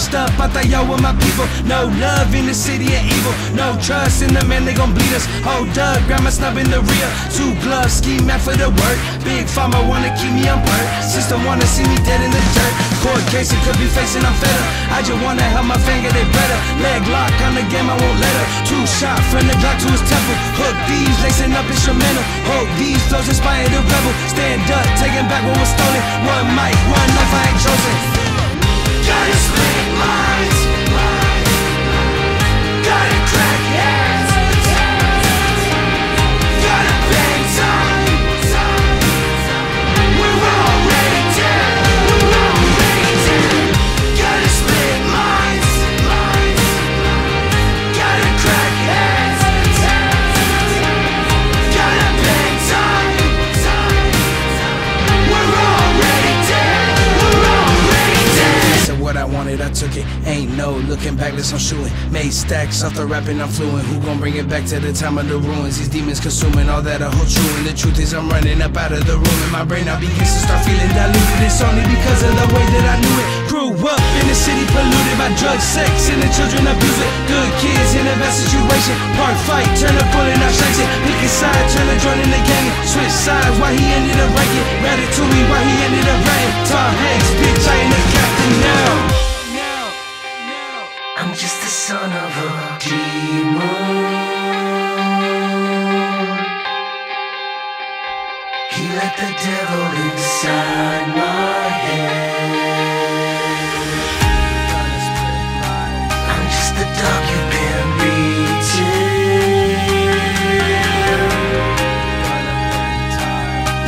Post up, I thought y'all were my people. No love in the city of evil. No trust in the man, they gon' bleed us. Hold up, grab my snub in the rear. Two gloves, ski mat for the work. Big Pharma wanna keep me on bird. System wanna see me dead in the dirt. Court case, it could be facing, I'm fed up. I just wanna help my fan get it better. Leg lock on the game, I won't let her. Two shot from the Glock to his temple. Hook these, lacing up instrumental. Hope these flows inspire the rebel. Stand up, taking back what was stolen. One mic, one life, it. Ain't no looking back, let's I'm shooting. Made stacks off the rapping, I'm fluent. Who gon' bring it back to the time of the ruins? These demons consuming all that I hold true. And the truth is, I'm running up out of the room. In my brain, I begins to start feeling diluted. It's only because of the way that I knew it. Grew up in the city polluted by drugs, sex, and the children abuse it. Good kids in a bad situation. Park fight, turn a bullet, now shakes it. Pick a side, turn a joint in the gang. Switch sides, why he ended up ranking. Ratatouille, why he ended up. let the devil inside my head. I'm just the dog you've been beating.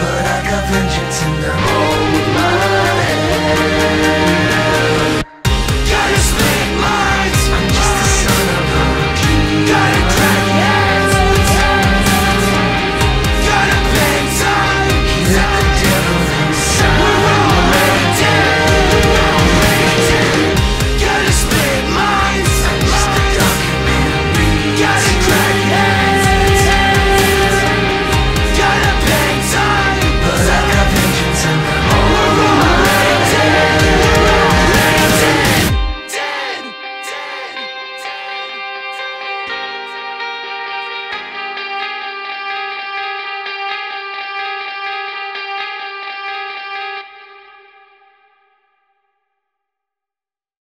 But I got vengeance in the morning.